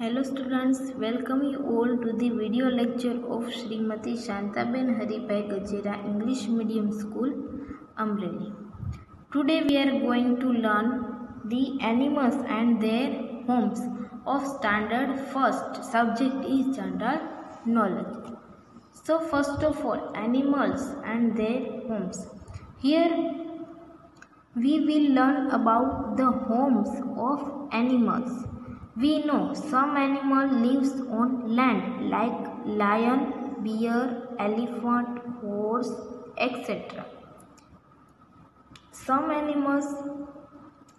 Hello students, welcome you all to the video lecture of Srimati Shantaben Haribhai Gajera English Medium School, Amreli. Today we are going to learn the animals and their homes of standard first. Subject is general knowledge. So first of all, animals and their homes. Here we will learn about the homes of animals. We know some animal lives on land like lion, bear, elephant, horse, etc. Some animals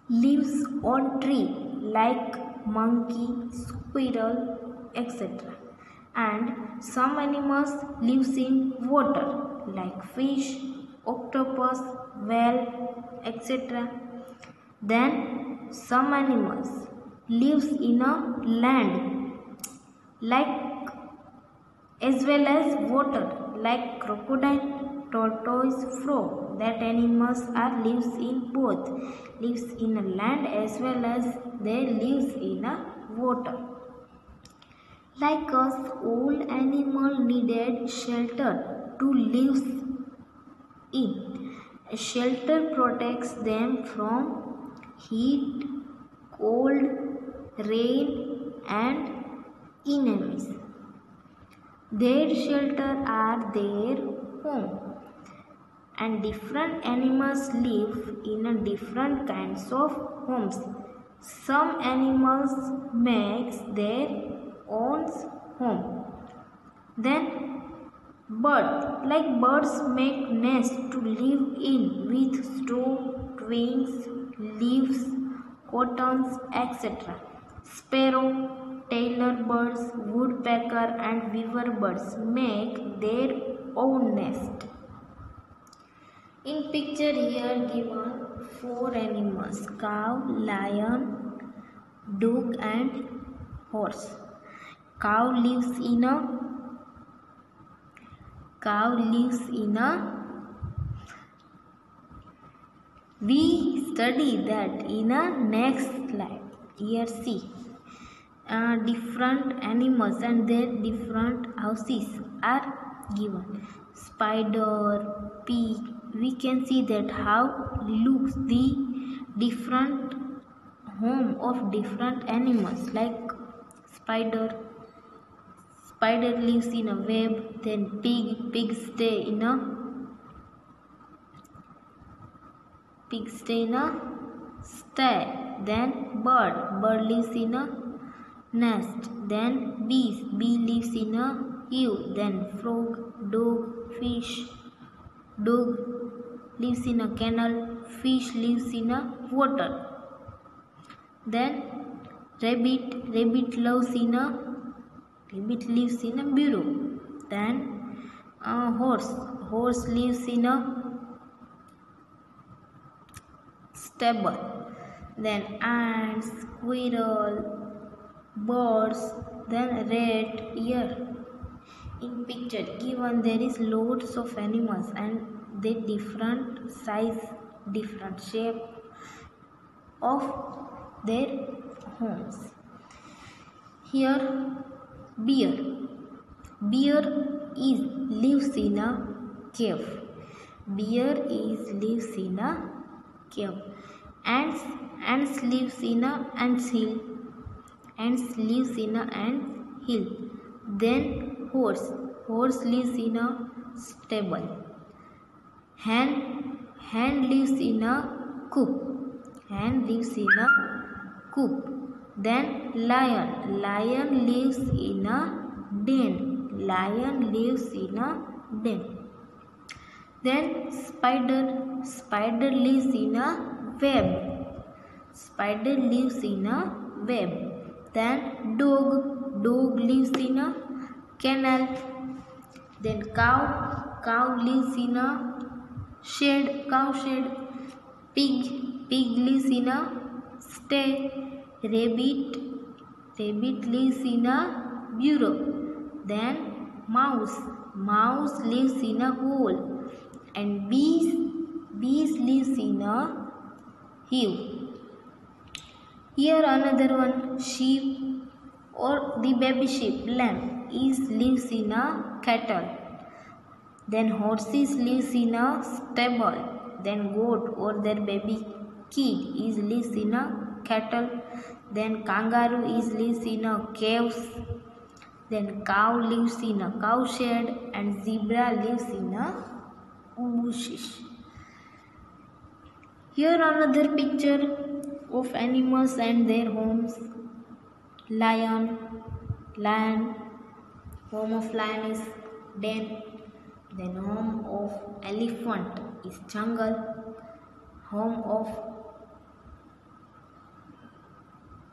lives on tree like monkey, squirrel, etc. And some animals lives in water like fish, octopus, whale, etc. Then some animals lives in a land like as well as water like crocodile tortoise frog. That animals are lives in both. Lives in a land as well as they lives in a water. Like us all animal needed shelter to live in. Shelter protects them from heat cold rain, and enemies. Their shelter are their home. And different animals live in a different kinds of homes. Some animals makes their own home. Then birds, like birds make nest to live in with straw, twigs, leaves, cottons, etc. Sparrow, tailor birds, woodpecker and weaver birds make their own nest. In picture here given four animals cow, lion, dog and horse. Cow lives in a cow lives in a we study that in a next slide here see uh, different animals and their different houses are given. Spider pig we can see that how looks the different home of different animals like spider. Spider lives in a web then pig pig stay in a pig stay in a sty then bird. Bird lives in a nest. Then bees bee lives in a hive then frog dog fish. Dog lives in a kennel. Fish lives in a water. Then rabbit. Rabbit lives in a rabbit lives in a burrow. Then uh, horse. Horse lives in a stable then ants squirrel birds then rat here in picture given there is loads of animals and they different size different shape of their homes. Here bear. Bear is lives in a cave. Bear is lives in a cave ants ants lives in a ants hill ants lives in a ant hill then horse horse lives in a stable. Hen hen lives in a coop. Hen lives in a coop. Then lion lion lives in a den. Lion lives in a den. Then spider spider lives in a web. Spider lives in a web. Then dog dog lives in a kennel then cow cow lives in a shed cow shed. Pig pig lives in a stay. Rabbit rabbit lives in a burrow then mouse mouse lives in a hole. And bees bees lives in a hive here another one sheep or the baby sheep lamb is lives in a cattle. Then horses lives in a stable. Then goat or their baby kid is lives in a cattle. Then kangaroo is lives in a caves. Then cow lives in a cowshed and zebra lives in a bushes here another picture of animals and their homes. Lion lion home of lion is den. Then home of elephant is jungle. Home of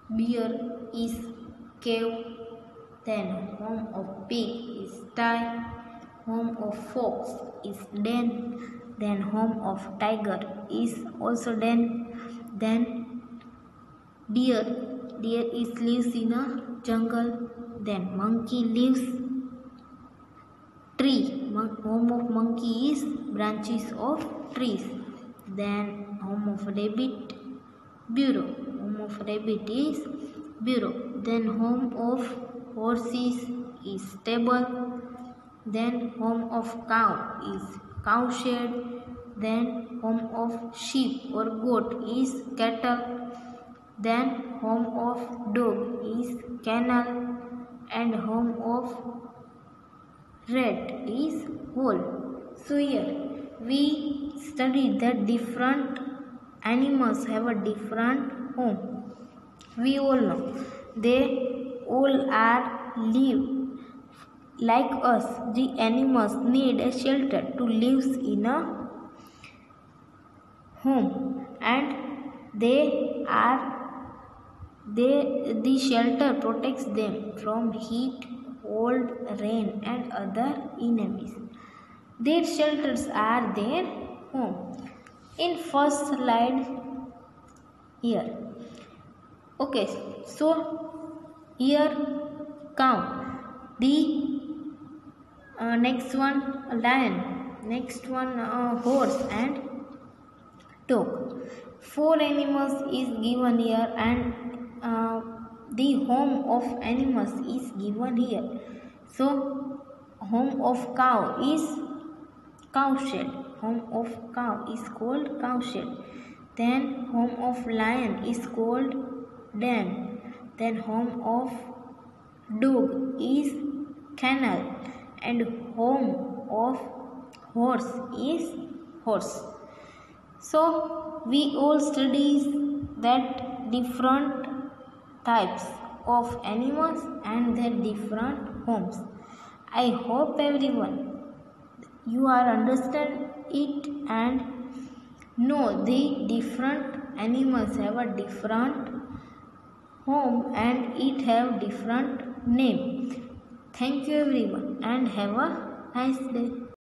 bear is cave. Then home of pig is sty home of fox is den then home of tiger is also den then deer. Deer is lives in a jungle then monkey lives tree. Home of monkey is branches of trees. Then home of rabbit bureau. Home of rabbit is bureau. Then home of horses is stable. Then home of cow is cowshed then home of sheep or goat is cattle then home of dog is kennel and home of rat is hole. So here we studied that different animals have a different home. We all know they all are live like us the animals need a shelter to live in a home. And they are they the shelter protects them from heat cold rain and other enemies. Their shelters are their home. In first slide here. Okay so here cow the next one lion. Next one uh, horse and dog. Four animals is given here and uh, the home of animals is given here. So home of cow is cowshed home of cow is called cowshed then home of lion is called den. Then home of dog is kennel and home of horse is horse. So we all studies that different types of animals and their different homes. I hope everyone you are understand it and know the different animals have a different home and it have different name thank you everyone and have a nice day